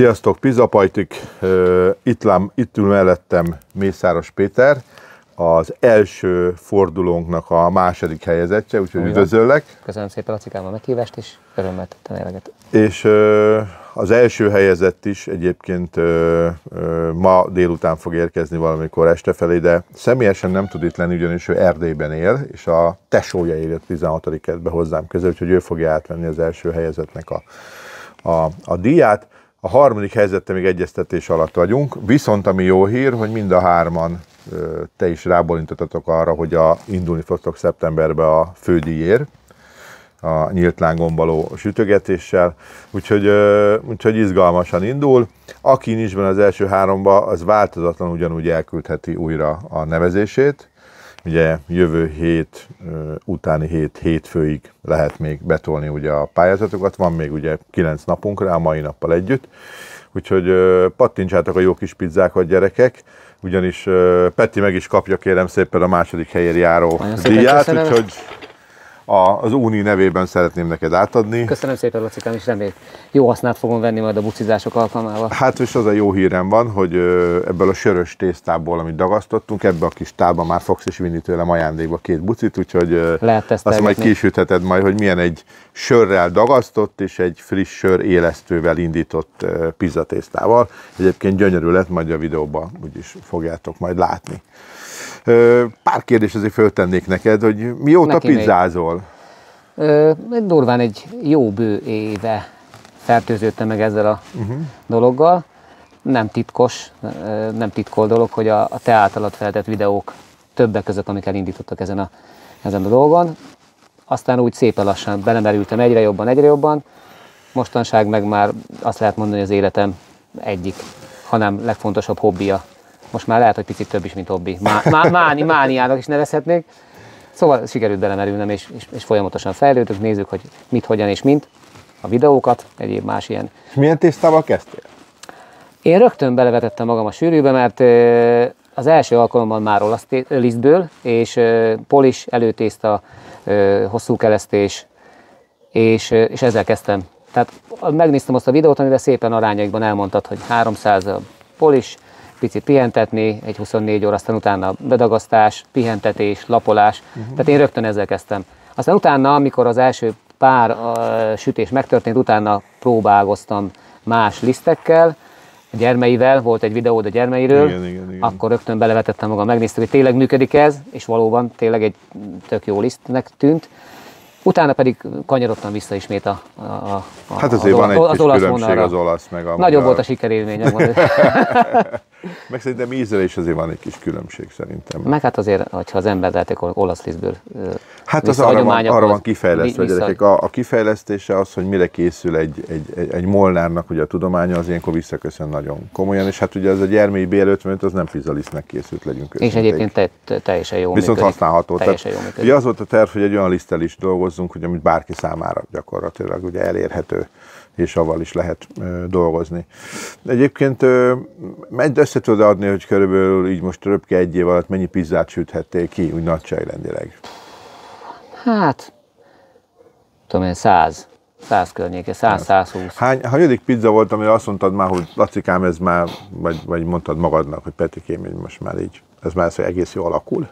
Sziasztok, Pizzapajtik! Itt, lám, itt ül mellettem Mészáros Péter, az első fordulónknak a második helyezettje, úgyhogy üdvözöllek. Köszönöm szépen Lacikám a meghívást, és örömmel tettem eleget. És az első helyezett is egyébként ma délután fog érkezni valamikor este felé, de személyesen nem tud itt lenni, ugyanis ő Erdélyben él, és a tesója élt 16 be hozzám közel, úgyhogy ő fogja átvenni az első helyezettnek a, a, a díját. A harmadik helyzette még egyeztetés alatt vagyunk, viszont ami jó hír, hogy mind a hárman te is rábólintottatok arra, hogy a, indulni fogtok szeptemberbe a fődíjér, a nyílt lángon való sütögetéssel, úgyhogy, úgyhogy izgalmasan indul. Aki nincs benne az első háromba, az változatlan ugyanúgy elküldheti újra a nevezését. Ugye jövő hét utáni hét hétfőig lehet még betolni ugye a pályázatokat, van még ugye kilenc napunk rá a mai nappal együtt, úgyhogy pattintsátok a jó kis pizzákat gyerekek, ugyanis Peti meg is kapja kérem szépen a második helyért járó díját, úgyhogy a, az Uni nevében szeretném neked átadni. Köszönöm szépen, Lacikám, és reméljük jó hasznát fogom venni majd a bucizások alkalmával. Hát és az a jó hírem van, hogy ebből a sörös tésztából, amit dagasztottunk, ebbe a kis tálba már fogsz is vinni tőlem ajándékba két bucit, úgyhogy Lehet azt majd kisütheted majd, hogy milyen egy sörrel dagasztott és egy friss sör élesztővel indított pizzatésztával. Egyébként gyönyörű lett, majd a videóban úgyis fogjátok majd látni. Pár kérdés azért föltennék neked, hogy mióta Neki pizzázol? Még. Durván egy jó bő éve fertőződtem meg ezzel a uh-huh. dologgal. Nem titkos, nem titkol dolog, hogy a, a te általad feltett videók többek között, amik elindítottak ezen a, ezen a dolgon. Aztán úgy szépen lassan belemerültem egyre jobban, egyre jobban. Mostanság meg már azt lehet mondani, hogy az életem egyik, hanem legfontosabb hobbija most már lehet, hogy picit több is, mint hobbi. Má, má, máni, mániának is nevezhetnék. Szóval sikerült belemerülnem, és, és, és folyamatosan fejlődünk, nézzük, hogy mit, hogyan és mint. A videókat, egyéb más ilyen. És milyen tésztával kezdtél? Én rögtön belevetettem magam a sűrűbe, mert az első alkalommal már olasz lisztből, és polis, előtészta, hosszú keresztés, és, és ezzel kezdtem. Tehát megnéztem azt a videót, amiben szépen arányaikban elmondtad, hogy 300 polis, picit pihentetni, egy 24 óra, aztán utána bedagasztás, pihentetés, lapolás. Uh-huh. Tehát én rögtön ezzel kezdtem. Aztán utána, amikor az első pár uh, sütés megtörtént, utána próbálkoztam más lisztekkel, a gyermeivel, volt egy videó a gyermeiről, igen, igen, igen. akkor rögtön belevetettem magam, megnéztem, hogy tényleg működik ez, és valóban tényleg egy tök jó lisztnek tűnt. Utána pedig kanyarodtam vissza ismét a, a, a Hát azért az, van egy az, kis olasz különbség vonalra. az olasz meg a Nagyobb volt a sikerélmény. meg szerintem ízre is azért van egy kis különbség szerintem. Meg hát azért, hogyha az ember lehet, akkor olasz lisztből Hát az arra van, arra van kifejlesztve, vissza... gyerekek. A, a, kifejlesztése az, hogy mire készül egy, egy, egy, egy molnárnak ugye a tudománya, az ilyenkor visszaköszön nagyon komolyan, és hát ugye az a gyermei BL55 az nem pizzalisztnek készült, legyünk És egyébként te, te, teljesen jó Viszont működik. használható. Teljesen Tehát, jó működik. Ugye az volt a terv, hogy egy olyan liszttel is dolgozzunk, hogy amit bárki számára gyakorlatilag ugye elérhető és avval is lehet dolgozni. Egyébként meg össze tudod adni, hogy körülbelül így most röpke egy év alatt mennyi pizzát süthettél ki, úgy nagyságrendileg? Hát, tudom én, száz. Száz környéke, száz, százhúsz. Hány, hanyadik pizza volt, amire azt mondtad már, hogy Lacikám, ez már, vagy, vagy mondtad magadnak, hogy Petikém, hogy most már így, ez már egész jó alakul?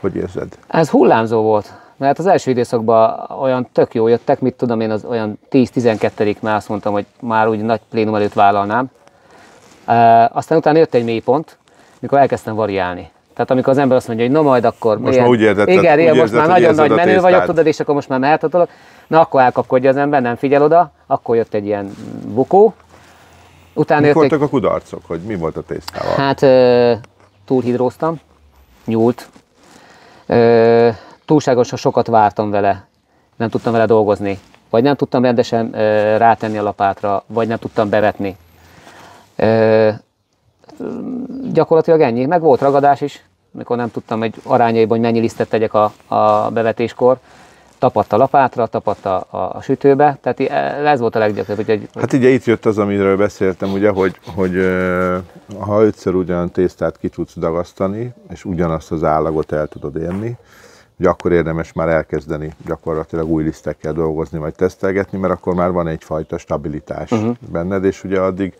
Hogy érzed? Ez hullámzó volt mert az első időszakban olyan tök jó jöttek, mit tudom én, az olyan 10-12 már azt mondtam, hogy már úgy nagy plénum előtt vállalnám. E, aztán utána jött egy mélypont, mikor elkezdtem variálni. Tehát amikor az ember azt mondja, hogy no majd akkor... Most már úgy érted, igen, úgy most érzed, már nagyon nagy menő vagyok, tudod, és akkor most már mehet a dolog. Na akkor elkapkodja az ember, nem figyel oda, akkor jött egy ilyen bukó. Utána Mik voltak egy... a kudarcok, hogy mi volt a tésztával? Hát túlhidróztam, nyúlt, túlságosan sokat vártam vele, nem tudtam vele dolgozni. Vagy nem tudtam rendesen ö, rátenni a lapátra, vagy nem tudtam bevetni. Ö, gyakorlatilag ennyi. Meg volt ragadás is, mikor nem tudtam egy arányaiban, hogy mennyi lisztet tegyek a, a bevetéskor. Tapadt a lapátra, tapadt a, a, sütőbe, tehát ez volt a leggyakoribb. Hogy, hát ugye itt jött az, amiről beszéltem, ugye, hogy, hogy ha ötször ugyan tésztát ki tudsz dagasztani, és ugyanazt az állagot el tudod érni, hogy akkor érdemes már elkezdeni gyakorlatilag új lisztekkel dolgozni, vagy tesztelgetni, mert akkor már van egyfajta stabilitás uh-huh. benned, és ugye addig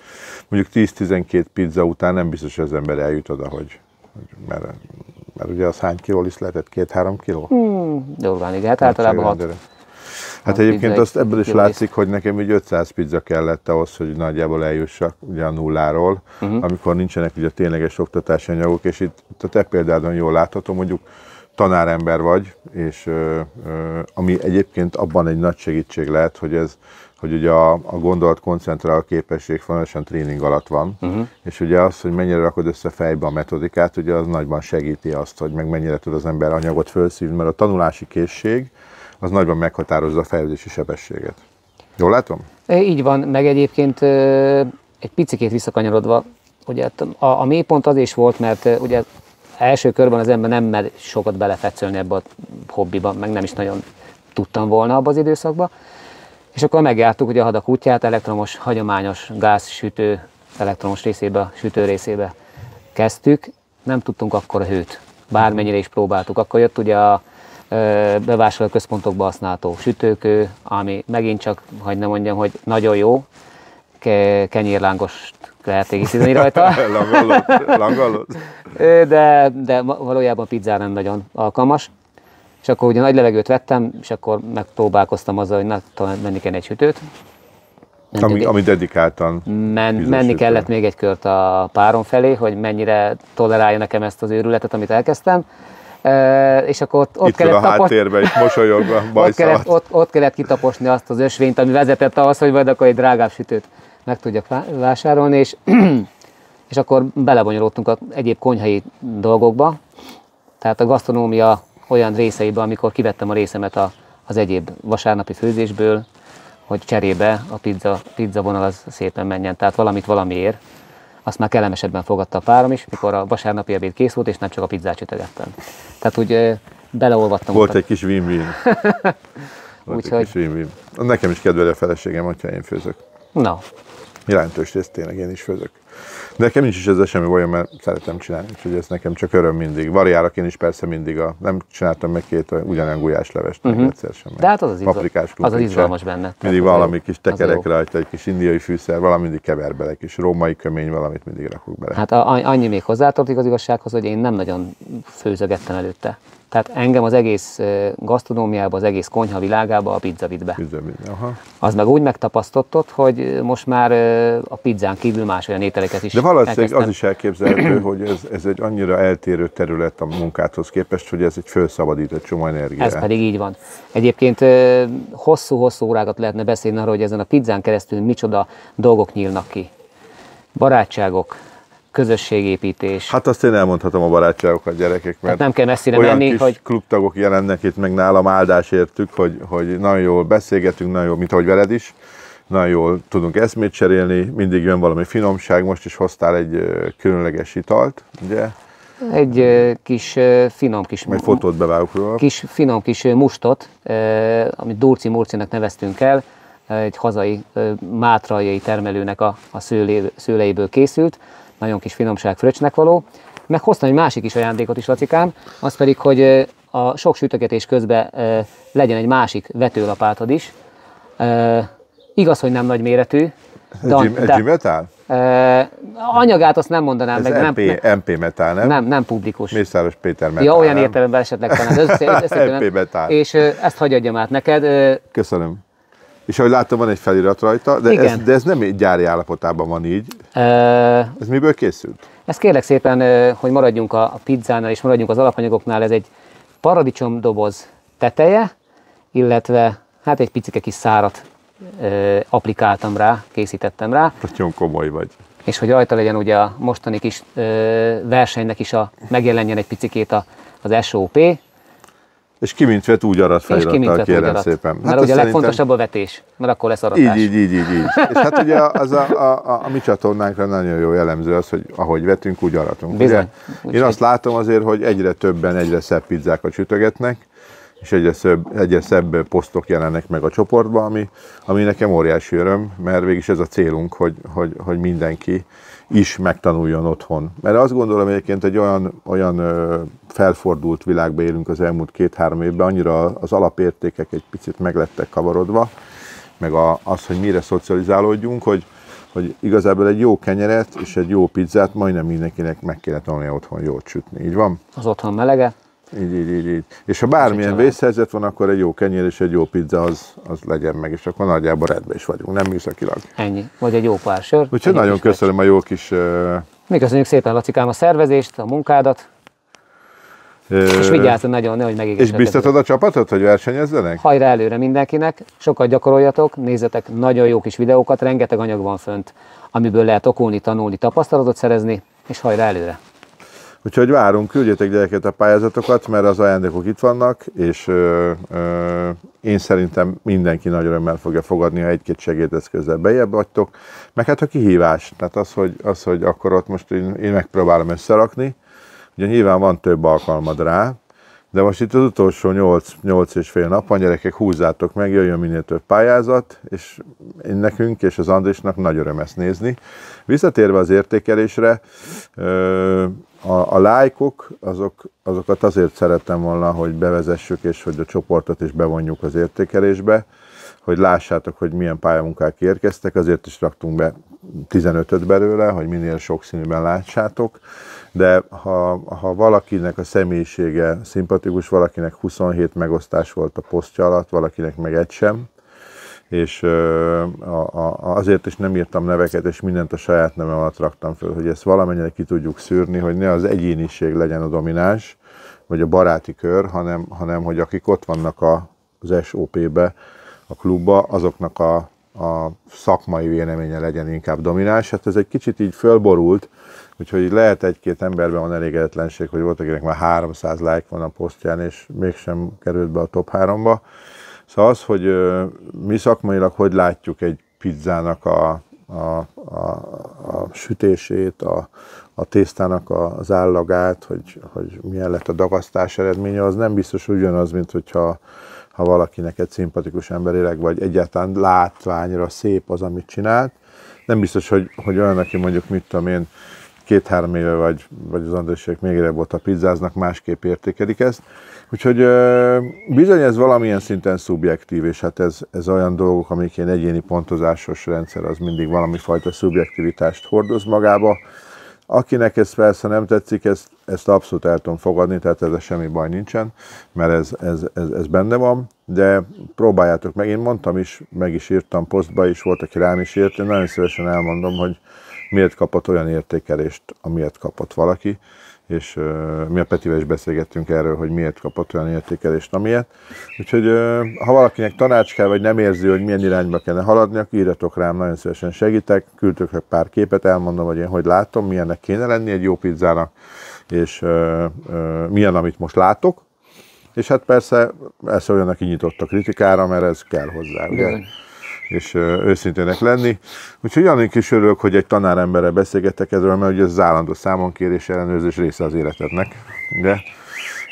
mondjuk 10-12 pizza után nem biztos, hogy az ember eljut oda, hogy, hogy mert, mert ugye az hány kiló liszt lehetett? Két-három kiló? Hmm, durván, igen, hát általában hat. Hát egyébként azt ebből is látszik, hogy nekem úgy 500 pizza kellett ahhoz, hogy nagyjából eljussak ugye a nulláról, uh-huh. amikor nincsenek ugye tényleges oktatási anyagok, és itt, itt a te példádon jól látható, mondjuk tanárember vagy, és ami egyébként abban egy nagy segítség lehet, hogy ez, hogy ugye a, a gondolat koncentrál képesség folyamatosan tréning alatt van, uh-huh. és ugye az, hogy mennyire rakod össze fejbe a metodikát, ugye az nagyban segíti azt, hogy meg mennyire tud az ember anyagot felszívni, mert a tanulási készség az nagyban meghatározza a fejlődési sebességet. Jól látom? Így van, meg egyébként egy picikét visszakanyarodva, ugye a, a mélypont az is volt, mert ugye első körben az ember nem mer sokat belefetszölni ebbe a hobbiba, meg nem is nagyon tudtam volna abban az időszakban. És akkor megjártuk ugye a hadak útját, elektromos, hagyományos gázsütő, elektromos részébe, sütő részébe kezdtük. Nem tudtunk akkor a hőt, bármennyire is próbáltuk. Akkor jött ugye a bevásárló központokba használható sütőkő, ami megint csak, hogy nem mondjam, hogy nagyon jó, kenyérlángost lehet egészíteni rajta. Langolod? de, de valójában pizzá nem nagyon alkalmas. És akkor ugye nagy levegőt vettem, és akkor megpróbálkoztam azzal, hogy na, talán menni kell egy sütőt. Ami, ami dedikáltan. Men, menni kellett még egy kört a párom felé, hogy mennyire tolerálja nekem ezt az őrületet, amit elkezdtem. Uh, és akkor ott, ott Itt kellett a tapos... háttérben, itt mosolyogva, ott, kellett, ott, ott kellett kitaposni azt az ösvényt, ami vezetett ahhoz, hogy majd akkor egy drágább sütőt meg tudjak vásárolni, és, és akkor belebonyolódtunk a egyéb konyhai dolgokba, tehát a gasztronómia olyan részeibe, amikor kivettem a részemet a, az egyéb vasárnapi főzésből, hogy cserébe a pizza, pizza vonal az szépen menjen, tehát valamit valamiért. Azt már kellemesebben fogadta a párom is, mikor a vasárnapi ebéd kész volt, és nem csak a pizzát sütögettem. Tehát úgy beleolvattam. Volt egy kis win-win. Úgyhogy... Nekem is kedveli a feleségem, hogyha én főzök. Na. Jelentős részt tényleg én is főzök. De nekem nincs is ezzel semmi bajom, mert szeretem csinálni, úgyhogy ez nekem csak öröm mindig. Variálok én is persze mindig, a, nem csináltam meg két ugyanolyan gulyáslevest, uh-huh. meg egyszer sem. De hát az az, paprikás az, az izgalmas benne. Mindig valami kis tekerek rajta, egy kis indiai fűszer, valami mindig kever bele, egy kis római kömény, valamit mindig rakok bele. Hát a, annyi még hozzátartozik az igazsághoz, hogy én nem nagyon főzögettem előtte. Tehát engem az egész gasztronómiában, az egész konyha világába a pizza vitt be. Pizza aha. Az meg úgy megtapasztottad, hogy most már a pizzán kívül más olyan ételeket is De valószínűleg az is elképzelhető, hogy ez, ez egy annyira eltérő terület a munkáthoz képest, hogy ez egy felszabadít csomó energiát. Ez pedig így van. Egyébként hosszú-hosszú órákat lehetne beszélni arról, hogy ezen a pizzán keresztül micsoda dolgok nyílnak ki. Barátságok, közösségépítés. Hát azt én elmondhatom a barátságokat, gyerekek, mert hát nem kell messzire olyan menni, kis hogy... klubtagok jelennek itt meg nálam áldás értük, hogy, hogy nagyon jól beszélgetünk, nagyon jól, mint ahogy veled is, nagyon jól tudunk eszmét cserélni, mindig jön valami finomság, most is hoztál egy különleges italt, ugye? Egy kis finom kis... Majd fotót bevágok róla. Kis finom kis mustot, amit Durci Murcinak neveztünk el, egy hazai mátrajai termelőnek a, a szőlé, szőleiből készült, nagyon kis finomság fröccsnek való. Meg hoztam egy másik is ajándékot is, Lacikám, az pedig, hogy a sok sütögetés közben legyen egy másik vetőlapátod is. Igaz, hogy nem nagy méretű. De, de, metál? anyagát azt nem mondanám Ez meg. MP, nem, MP metál, nem? Nem, nem publikus. Mészáros Péter metál, Ja, olyan értelemben esetleg talán. Össze, össze, MP metál. És ezt hagyjadjam át neked. Köszönöm. És ahogy látom, van egy felirat rajta, de, ez, de ez nem gyári állapotában van így. Uh, ez miből készült? Ez kérlek szépen, hogy maradjunk a pizzánál és maradjunk az alapanyagoknál, ez egy paradicsom doboz teteje, illetve hát egy picike kis szárat uh, applikáltam rá, készítettem rá. Nagyon komoly vagy. És hogy rajta legyen ugye a mostani kis uh, versenynek is a, megjelenjen egy picikét a, az SOP, és ki mint vett, úgy arat felirattal, kérem szépen. Hát mert ugye a legfontosabb a vetés, mert akkor lesz aratás. Így, így, így, így. így. és hát ugye az a, a, a, a mi csatornánkra nagyon jó jellemző az, hogy ahogy vetünk, úgy aratunk. Bizony. Ugye? Én azt látom azért, hogy egyre többen, egyre szebb pizzákat sütögetnek, és egyre szebb, egyre szebb posztok jelennek meg a csoportban, ami, ami nekem óriási öröm, mert végig ez a célunk, hogy, hogy, hogy mindenki is megtanuljon otthon. Mert azt gondolom egyébként egy olyan, olyan felfordult világba élünk az elmúlt két-három évben, annyira az alapértékek egy picit meglettek kavarodva, meg a, az, hogy mire szocializálódjunk, hogy, hogy igazából egy jó kenyeret és egy jó pizzát majdnem mindenkinek meg kéne tanulni otthon jót sütni. Így van? Az otthon melege? Így, így, így, így. És ha bármilyen vészhelyzet van, akkor egy jó kenyér és egy jó pizza az, az legyen meg, és akkor nagyjából rendben is vagyunk, nem műszakilag. Ennyi. Vagy egy jó pár sör. Úgyhogy nagyon köszönöm a jó kis... Uh... Mi köszönjük szépen, Lacikám, a szervezést, a munkádat. Uh, és vigyázz, nagyon, nehogy megégess. És biztatod a csapatot, hogy versenyezzenek? Hajrá előre mindenkinek, sokat gyakoroljatok, nézzetek nagyon jó kis videókat, rengeteg anyag van fönt, amiből lehet okulni, tanulni, tapasztalatot szerezni, és hajrá előre! Úgyhogy várunk, küldjétek gyereket a pályázatokat, mert az ajándékok itt vannak, és ö, ö, én szerintem mindenki nagy örömmel fogja fogadni, ha egy-két segédeszközzel bejebb vagytok. Meg hát a kihívás, tehát az, hogy, az, hogy akkor ott most én, én megpróbálom összerakni, ugye nyilván van több alkalmad rá, de most itt az utolsó 8, 8 és fél nap van, gyerekek, húzzátok meg, jöjjön minél több pályázat, és nekünk és az Andrisnak nagy öröm ezt nézni. Visszatérve az értékelésre, a, a lájkok, azok, azokat azért szerettem volna, hogy bevezessük, és hogy a csoportot is bevonjuk az értékelésbe, hogy lássátok, hogy milyen pályamunkák érkeztek, azért is raktunk be 15-öt belőle, hogy minél sokszínűben lássátok, de ha, ha valakinek a személyisége szimpatikus, valakinek 27 megosztás volt a posztja alatt, valakinek meg egy sem, és a, a, azért is nem írtam neveket, és mindent a saját nevem alatt raktam föl, hogy ezt valamennyire ki tudjuk szűrni, hogy ne az egyéniség legyen a domináns, vagy a baráti kör, hanem, hanem hogy akik ott vannak a, az SOP-be, a klubba, azoknak a, a szakmai véleménye legyen inkább domináns. Hát ez egy kicsit így fölborult, úgyhogy lehet egy-két emberben van elégedetlenség, hogy volt, akinek már 300 like van a posztján, és mégsem került be a top 3-ba. Szóval az, hogy mi szakmailag hogy látjuk egy pizzának a, a, a, a sütését, a, a tésztának az állagát, hogy, hogy milyen lett a dagasztás eredménye, az nem biztos ugyanaz, mint hogyha ha valakinek egy szimpatikus emberileg, vagy egyáltalán látványra szép az, amit csinált. Nem biztos, hogy, hogy olyan, aki mondjuk, mit tudom én, két-három éve, vagy, vagy az Andrésék még régebb a pizzáznak, másképp értékelik ezt. Úgyhogy bizony ez valamilyen szinten szubjektív, és hát ez, ez olyan dolgok, amik egyéni pontozásos rendszer, az mindig valami fajta szubjektivitást hordoz magába. Akinek ez persze nem tetszik, ezt, ezt abszolút el tudom fogadni, tehát ez semmi baj nincsen, mert ez, ez, ez, ez benne van, de próbáljátok meg. Én mondtam is, meg is írtam posztba is, volt, aki rám is írt, én nagyon szívesen elmondom, hogy miért kapott olyan értékelést, amiért kapott valaki, és uh, mi a Petivel is beszélgettünk erről, hogy miért kapott olyan értékelést, amiért. Úgyhogy uh, ha valakinek tanács kell, vagy nem érzi, hogy milyen irányba kellene haladni, akkor írjatok rám, nagyon szívesen segítek, küldtök egy pár képet, elmondom, hogy én hogy látom, milyennek kéne lenni egy jó pizzának, és uh, milyen, amit most látok. És hát persze, ez olyan, aki nyitott a kritikára, mert ez kell hozzá. Ugye? És őszintének lenni. Úgyhogy annak is örülök, hogy egy tanáremberrel beszélgettek erről, mert ugye ez az állandó számonkérés ellenőrzés része az életednek. De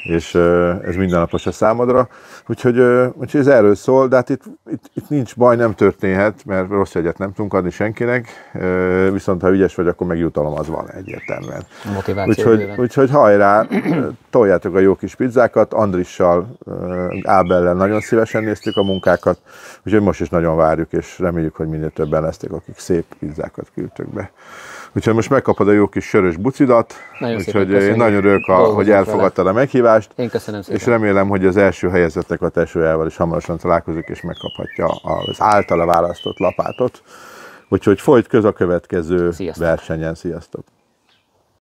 és ez mindennapos a számodra. Úgyhogy, úgyhogy ez erről szól, de hát itt, itt, itt nincs baj, nem történhet, mert rossz jegyet nem tudunk adni senkinek, viszont ha ügyes vagy, akkor meg jutalom az van egyértelműen. Úgyhogy, úgyhogy hajrá, toljátok a jó kis pizzákat, Andrissal, Ábellel nagyon szívesen néztük a munkákat, úgyhogy most is nagyon várjuk, és reméljük, hogy minél többen lesztek, akik szép pizzákat küldtök be. Úgyhogy most megkapod a jó kis sörös bucidat, nagyon úgyhogy én nagyon örülök, hogy elfogadtad vele. a meghívást. Én köszönöm szépen. És remélem, hogy az első helyezettek a tesójával is hamarosan találkozik, és megkaphatja az általa választott lapátot. Úgyhogy folyt köz a következő Sziasztok. versenyen. Sziasztok!